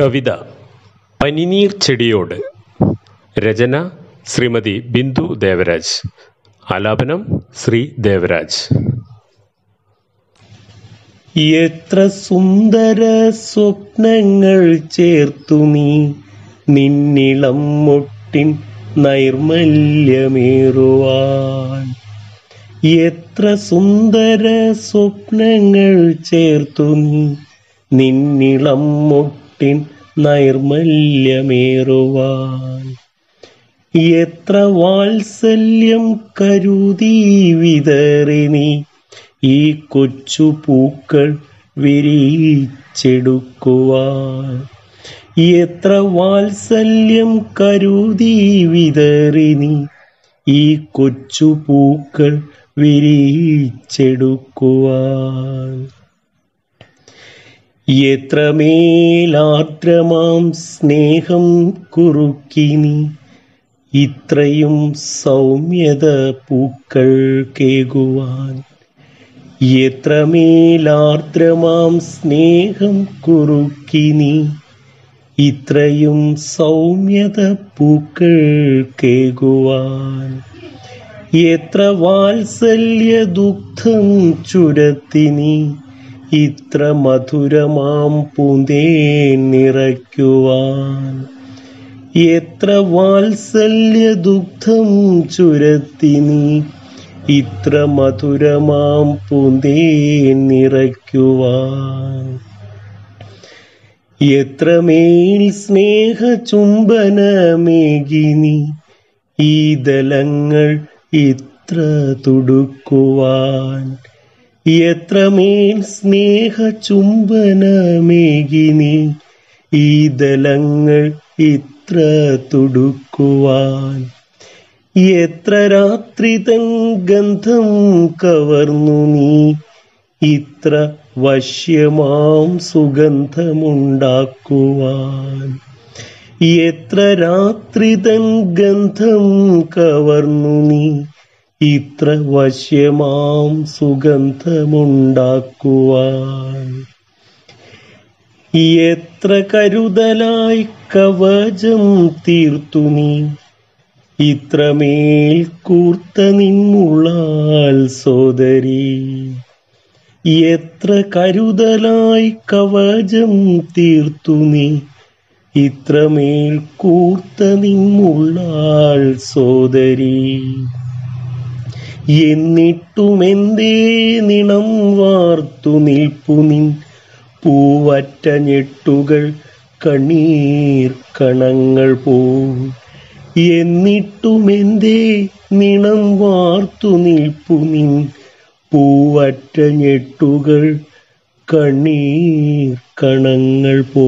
കവിത പനിനീർ ചെടിയോട്. രചന ശ്രീമതി ബിന്ദു ദേവരാജ്. ആലാപനം ശ്രീ ദേവരാജ്. എത്ര സുന്ദര സ്വപ്നങ്ങൾ ചേർത്തു നീ. നിന്നിളം മുട്ടിൻ നൈർമല്യമേറുവാൻ. എത്ര സുന്ദര സ്വപ്നങ്ങൾ ചേർത്തു നീ. നിന്നിളം മുട്ടിൻ നൈർമല്യമേറുവാൻ. എത്ര വാത്സല്യം കരുതി വിതറി നീ. ഈ കൊച്ചു പൂക്കൾ വിരിച്ചെടുക്കുവാൻ എത്ര വാത്സല്യം കരുതി വിതറി നീ. ഈ കൊച്ചു പൂക്കൾ വിരിച്ചെടുക്കുവാൻ എത്രമേലാർദ്രമാം സ്നേഹം കുറുക്കിനി ഇത്രയും സൗമ്യത പൂക്കൾ കേകുവാൻ. എത്രമേലാർദ്രമാം സ്നേഹം കുറുക്കിനി ഇത്രയും സൗമ്യത പൂക്കൾ കേകുവാൻ. എത്ര വാത്സല്യ ദുഃഖം ചുരത്തി നീ ഇത്ര മധുരമാം പൂന്തേ നിറയ്ക്കുവാൻ. എത്ര വാത്സല്യ ദുഃഖം ചുരത്തി നീ. ഇത്ര മധുരമാം പൂന്തേ നിറയ്ക്കുവാൻ. എത്രമേൽ സ്നേഹ ചുംബനമേകിനി ഈ ദലങ്ങൾ ഇത്ര തുടുക്കുവാൻ. എത്രമേൽ സ്നേഹ ചുംബനമേകിനി ഈ ദലങ്ങൾ ഇത്ര തുടുക്കുവാൻ. എത്ര രാത്രി തൻ ഗന്ധം കവർന്നു നീ ഇത്ര വശ്യമാം സുഗന്ധമുണ്ടാക്കുവാൻ. എത്ര രാത്രി തൻ ഗന്ധം കവർന്നു നീ ഇത്ര വശ്യമാം സുഗന്ധമുണ്ടാക്കുവാൻ. എത്ര കരുതലായി കവചം തീർത്തു നീ. ഇത്രമേൽ കൂർത്ത നിന്നുള്ളാൽ സോദരി. എത്ര കരുതലായി കവചം തീർത്തു നീ. ഇത്രമേൽ കൂർത്ത നിന്നുള്ളാൾ സോദരി. എന്നിട്ടുമെന്തേ നിണം വാർത്തു നിൽപ്പു നിൻ? പൂവറ്റ ഞെട്ടുകൾ കണ്ണീർ കണങ്ങൾ പോ എന്നിട്ടുമെന്തേ നിണം വാർത്തു നിൽപ്പു നിൻ? പൂവറ്റ ഞെട്ടുകൾ കണ്ണീർ കണങ്ങൾ പോ